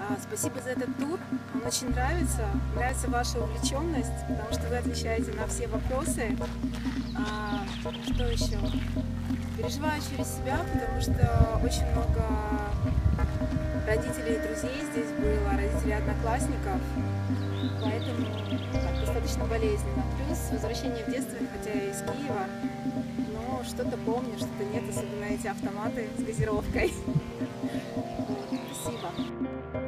А, Спасибо за этот тур. Он очень нравится. Нравится ваша увлеченность, потому что вы отвечаете на все вопросы. А, Что еще? Переживаю через себя, потому что очень много родителей и друзей здесь было, родителей одноклассников. Поэтому так, достаточно болезненно. Плюс возвращение в детство, хотя я из Киева, но что-то помню, что-то нет, особенно эти автоматы с газировкой. Вот, Спасибо.